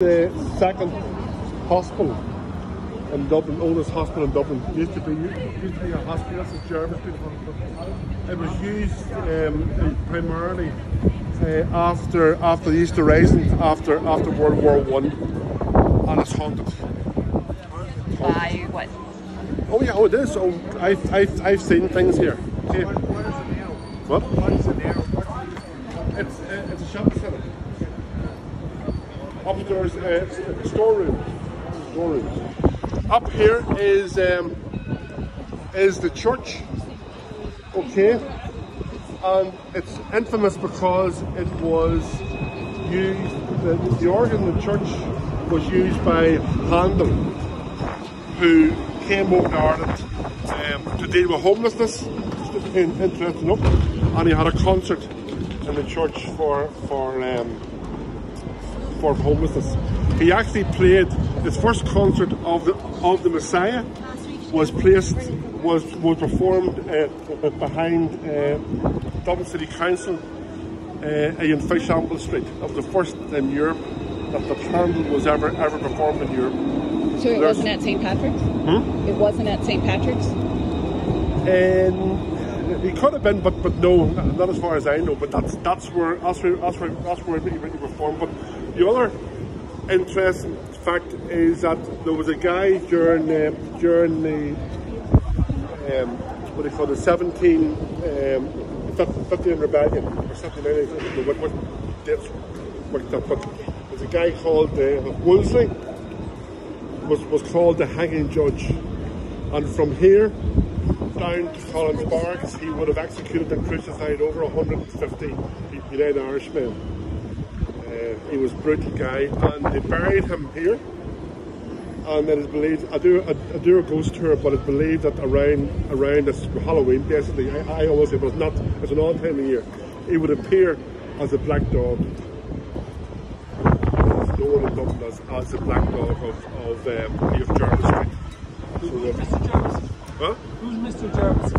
The second hospital in Dublin, oldest hospital in Dublin, used to be used to be a hospital. This is Jervis Street Hospital. It was used um, primarily uh, after after the Easter Rising, after after World War One, and it's haunted. By what? Oh yeah, oh it is. Oh, I've I've, I've seen things here. Okay. What? It's uh, it's a shopping centre. Upstairs, uh, storeroom. Storeroom. Up here is um, is the church. Okay, and it's infamous because it was used. The, the organ in the church was used by Handel, who came over to Ireland um, to deal with homelessness. Interesting and he had a concert in the church for for um, for homelessness. He actually played his first concert of the of the Messiah was placed was was performed uh, behind uh, Dublin City Council uh, in Fishamble Street. That was the first in Europe that the candle was ever ever performed in Europe. So it There's- wasn't at St. Patrick's? Hmm? It wasn't at St. Patrick's? Um, he could have been, but but no, not as far as I know. But that's that's where that's where that's where, that's where he, he performed. But the other interesting fact is that there was a guy during uh, during the um, what do you call the seventeen um, 15 rebellion or something like that. Dates worked up, but there's a guy called uh, Wolseley was was called the hanging judge, and from here down to Collins Barracks, he would have executed and crucified over 150 United Irishmen. Uh, he was a brutal guy, and they buried him here. And it is believed, I do, I, I do a ghost tour, but it's believed that around around this Halloween, basically, I, I always say, but it's not, it's an odd time of year, he would appear as a black dog. It's known in Dublin as, as the black dog of, of, um, of Jervis Street. So, uh, Mr. Jervis. huh? Who's Mr. Jervis?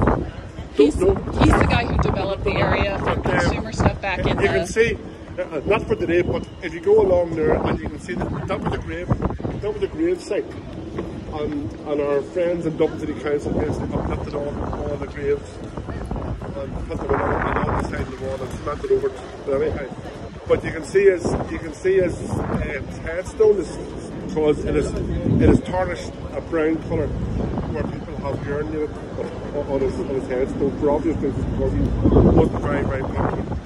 He's, know. he's the guy who developed the area for Um, consumer stuff back in you can see, uh, not for today, but if you go along there and you can see that that was the grave, that was the grave site. And, and our friends in Dublin City Council basically uplifted all, all the graves and put them along, along the side of the wall and cemented over it. But anyhow, but you can see his, you can see his, uh, headstone is because it is, it is tarnished a brown colour where people have urinated on his, on his headstone for obvious reasons because he wasn't very, very popular.